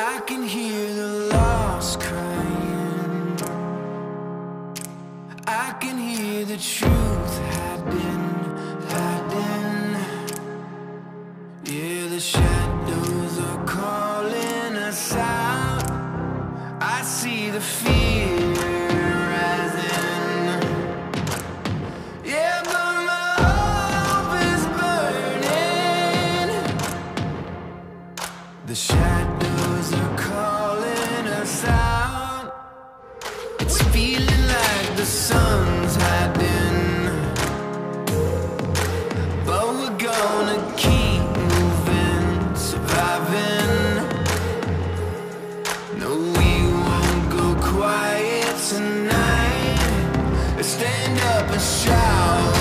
I can hear the lost crying. I can hear the truth hiding, hiding Yeah, the shadows are calling us out. I see the fear yeah The shadows shadows are calling us out. It's feeling like the sun's hiding. But we're gonna keep moving, surviving. No, we won't go quiet tonight. Stand up and shout